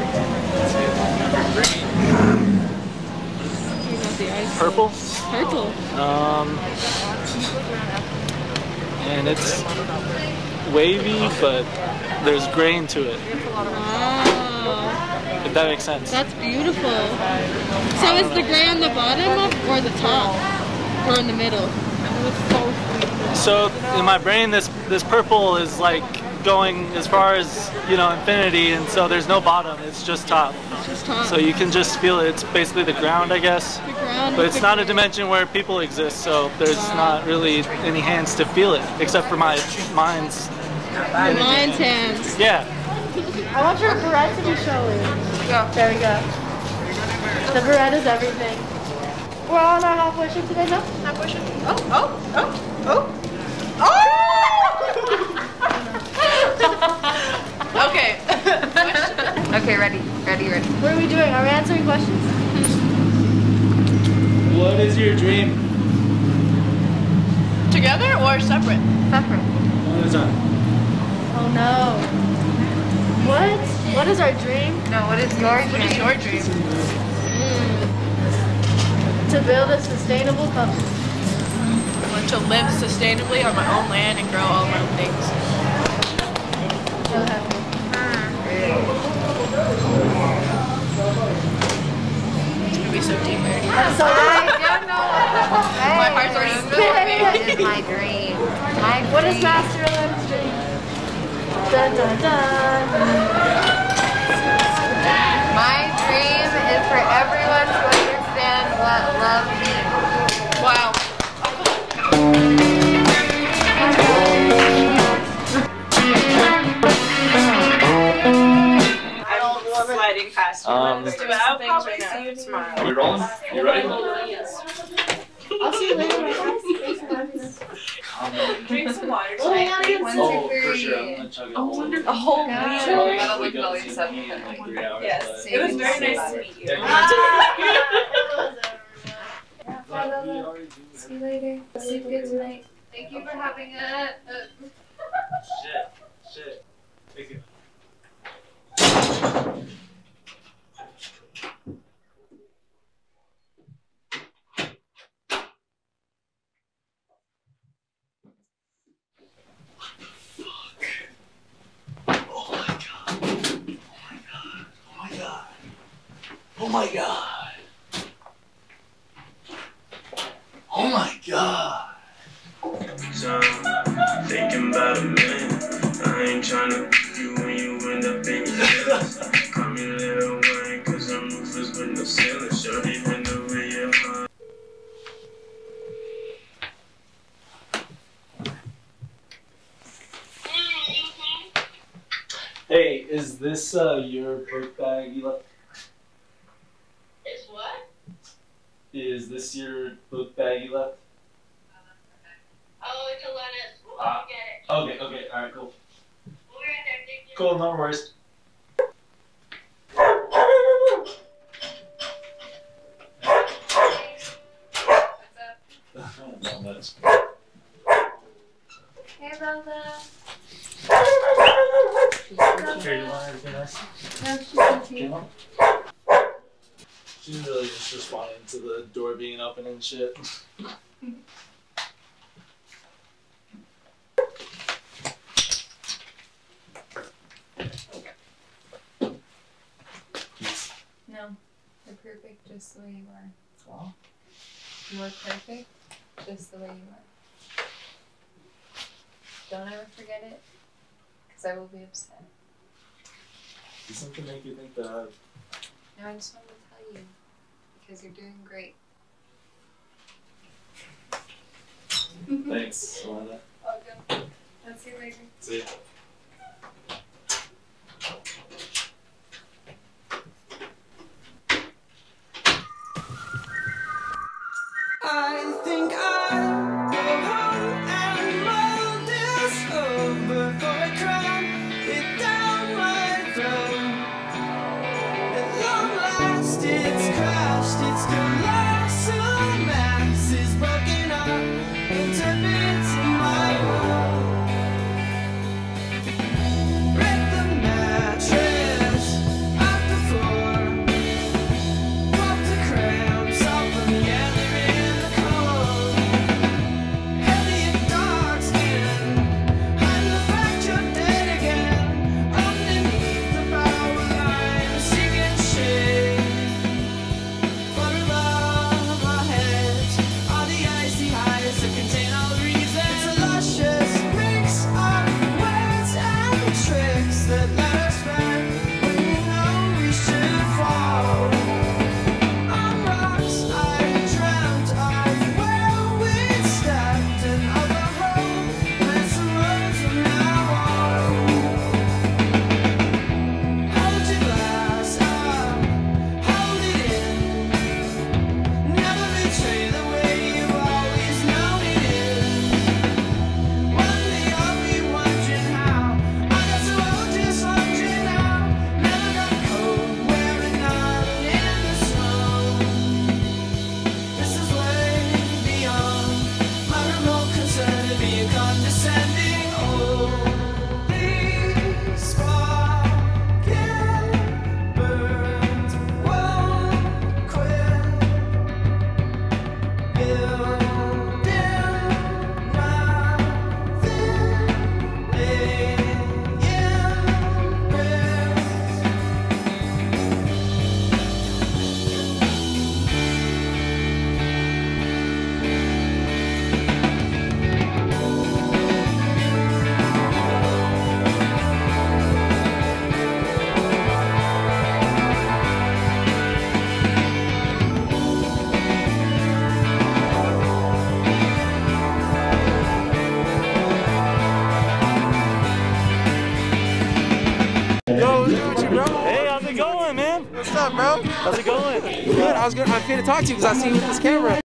You got the eyes. Purple. Purple. Um, and it's wavy, but there's grain to it. Wow. If that makes sense. That's beautiful. So is the gray on the bottom of, or the top? Or in the middle? So in my brain, this this purple is like going as far as you know infinity, and so there's no bottom. It's just top. It's just top. So you can just feel it. It's basically the ground, I guess. The ground But it's the not a dimension where people exist, so there's not really any hands to feel it, except for my mind's. Your mind's hands. Yeah. I want your barrette to be showing. There we go. The barrette is everything. We're all on our halfway shift today, no? Halfway shift. Oh, oh, oh! okay. okay, ready, ready, ready. What are we doing? Are we answering questions? What is your dream? Together or separate? Separate. One at a time. Oh no. What? What is our dream? No, what is your What is your dream? Hmm. To build a sustainable company. I want to live sustainably on my own land and grow all my own things. It's gonna be so deep, I already I'm sorry. I don't know. My heart's already That is my dream. My What is dream. Master Eleven's dream? Dun dun dun. My dream is for everyone to understand what love means. Wow. I'm sliding past you. Um, Let's do it. I'll probably see you tomorrow. We rolling? You ready? I'll Oh, see you later. Drink some water Oh, tonight. yeah, Drink yeah. one, Oh, two, for sure. I'm gonna chug a whole A whole God. beer. You gotta Wake look up all and see yourself. me in like three hours, Yes, it was very nice to meet you. See you later. Sleep good tonight. Thank you for having a. Shit. Shit. Thank you. Oh my god. Oh my god. So, thinking about a man. I ain't trying tryna you when you end up in your feelings. Call me Lil Wayne, cause I'm ruthless with no ceiling. Shorty, when the way you're high. Hey, is this uh, your book bag you left? It's what? Is this your book bag you left? Oh, it's a lettuce. We'll Ah. get it. Okay, okay, alright, cool. We'll be right there. Thank you. Cool, no worries. no, that's Hey, Bella. Here, you want everything nice? No, she's with you. She's really just responding to the door being open and shit. No, you're perfect just the way you are. Well, you are perfect just the way you are. Don't ever forget it, because I will be upset. Does something make you think that? No, I just wanted to tell you, because you're doing great. Thanks, Alana. Welcome. I'll see you later. See ya. Bro? How's it going? Good. I was good. I'm here to talk to you because I see you with this camera.